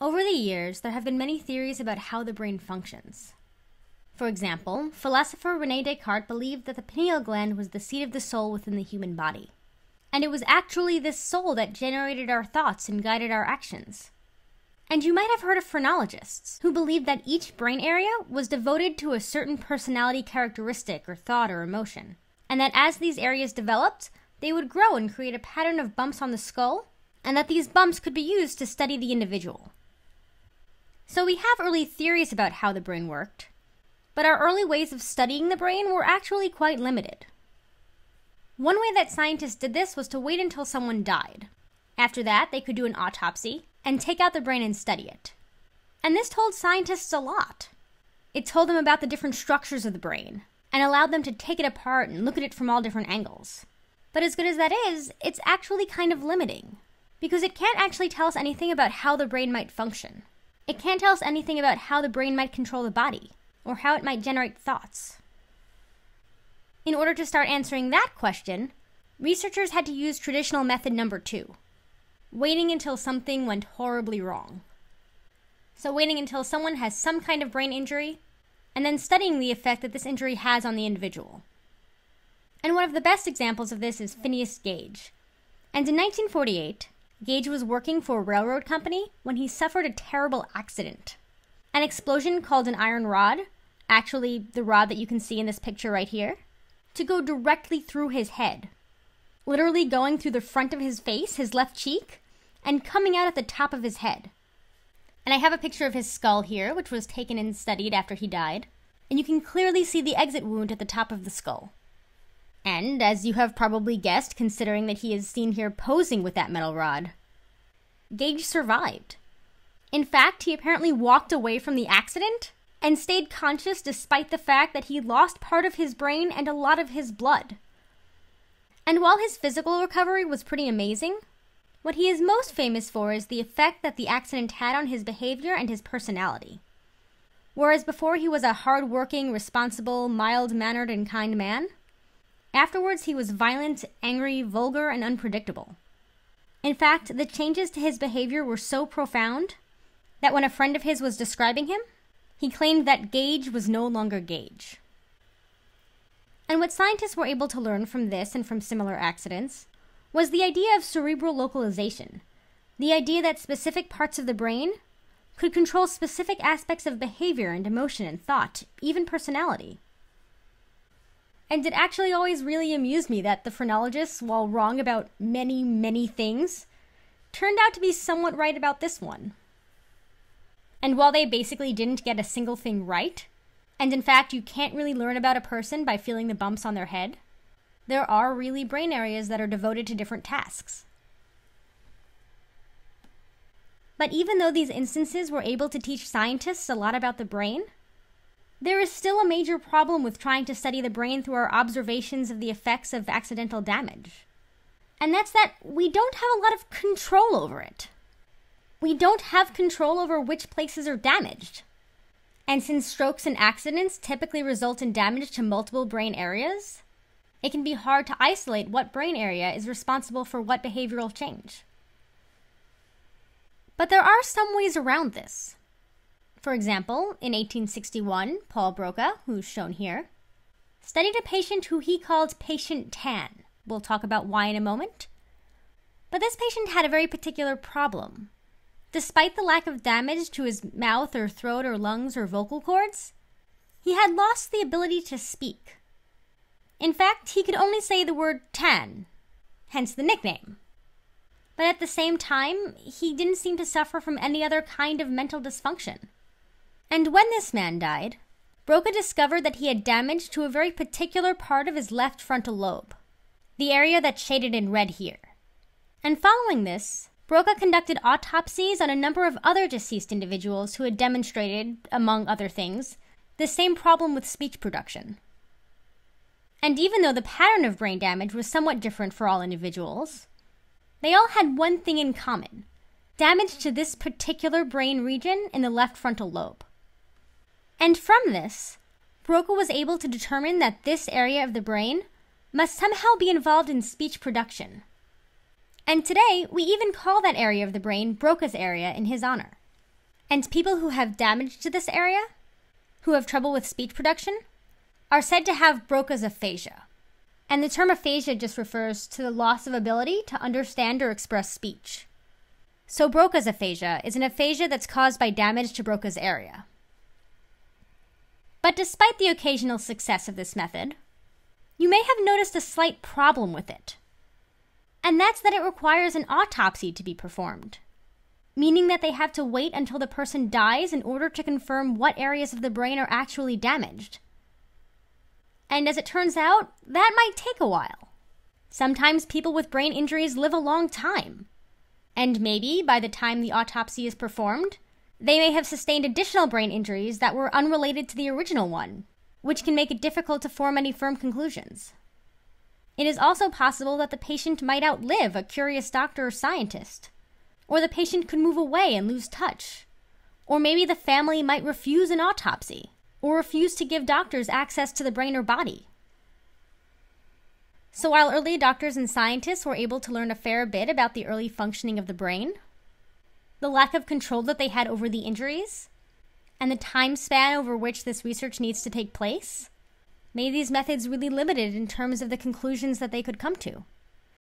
Over the years, there have been many theories about how the brain functions. For example, philosopher Rene Descartes believed that the pineal gland was the seat of the soul within the human body. And it was actually this soul that generated our thoughts and guided our actions. And you might have heard of phrenologists who believed that each brain area was devoted to a certain personality characteristic or thought or emotion, and that as these areas developed, they would grow and create a pattern of bumps on the skull, and that these bumps could be used to study the individual. So we have early theories about how the brain worked, but our early ways of studying the brain were actually quite limited. One way that scientists did this was to wait until someone died. After that, they could do an autopsy and take out the brain and study it. And this told scientists a lot. It told them about the different structures of the brain and allowed them to take it apart and look at it from all different angles. But as good as that is, it's actually kind of limiting because it can't actually tell us anything about how the brain might function. It can't tell us anything about how the brain might control the body or how it might generate thoughts. In order to start answering that question, researchers had to use traditional method number two waiting until something went horribly wrong. So, waiting until someone has some kind of brain injury, and then studying the effect that this injury has on the individual. And one of the best examples of this is Phineas Gage. And in 1948, Gage was working for a railroad company when he suffered a terrible accident. An explosion called an iron rod, actually the rod that you can see in this picture right here, to go directly through his head. Literally going through the front of his face, his left cheek, and coming out at the top of his head. And I have a picture of his skull here, which was taken and studied after he died, and you can clearly see the exit wound at the top of the skull. And, as you have probably guessed, considering that he is seen here posing with that metal rod, Gage survived. In fact, he apparently walked away from the accident and stayed conscious despite the fact that he lost part of his brain and a lot of his blood. And while his physical recovery was pretty amazing, what he is most famous for is the effect that the accident had on his behavior and his personality. Whereas before he was a hard working, responsible, mild mannered, and kind man, afterwards he was violent, angry, vulgar, and unpredictable. In fact, the changes to his behavior were so profound that when a friend of his was describing him, he claimed that Gage was no longer Gage. And what scientists were able to learn from this and from similar accidents was the idea of cerebral localization, the idea that specific parts of the brain could control specific aspects of behavior and emotion and thought, even personality. And it actually always really amused me that the phrenologists, while wrong about many, many things, turned out to be somewhat right about this one. And while they basically didn't get a single thing right, and in fact you can't really learn about a person by feeling the bumps on their head, there are really brain areas that are devoted to different tasks. But even though these instances were able to teach scientists a lot about the brain, there is still a major problem with trying to study the brain through our observations of the effects of accidental damage. And that's that we don't have a lot of control over it. We don't have control over which places are damaged. And since strokes and accidents typically result in damage to multiple brain areas, it can be hard to isolate what brain area is responsible for what behavioral change. But there are some ways around this. For example, in 1861, Paul Broca, who's shown here, studied a patient who he called patient Tan. We'll talk about why in a moment. But this patient had a very particular problem. Despite the lack of damage to his mouth or throat or lungs or vocal cords, he had lost the ability to speak. In fact, he could only say the word tan, hence the nickname. But at the same time, he didn't seem to suffer from any other kind of mental dysfunction. And when this man died, Broca discovered that he had damage to a very particular part of his left frontal lobe, the area that's shaded in red here. And following this, Broca conducted autopsies on a number of other deceased individuals who had demonstrated, among other things, the same problem with speech production. And even though the pattern of brain damage was somewhat different for all individuals, they all had one thing in common damage to this particular brain region in the left frontal lobe. And from this, Broca was able to determine that this area of the brain must somehow be involved in speech production. And today, we even call that area of the brain Broca's area in his honor. And people who have damage to this area, who have trouble with speech production, are said to have Broca's aphasia. And the term aphasia just refers to the loss of ability to understand or express speech. So, Broca's aphasia is an aphasia that's caused by damage to Broca's area. But despite the occasional success of this method, you may have noticed a slight problem with it. And that's that it requires an autopsy to be performed, meaning that they have to wait until the person dies in order to confirm what areas of the brain are actually damaged. And as it turns out, that might take a while. Sometimes people with brain injuries live a long time. And maybe by the time the autopsy is performed, they may have sustained additional brain injuries that were unrelated to the original one, which can make it difficult to form any firm conclusions. It is also possible that the patient might outlive a curious doctor or scientist, or the patient could move away and lose touch, or maybe the family might refuse an autopsy, or refuse to give doctors access to the brain or body. So while early doctors and scientists were able to learn a fair bit about the early functioning of the brain, the lack of control that they had over the injuries, and the time span over which this research needs to take place, made these methods really limited in terms of the conclusions that they could come to.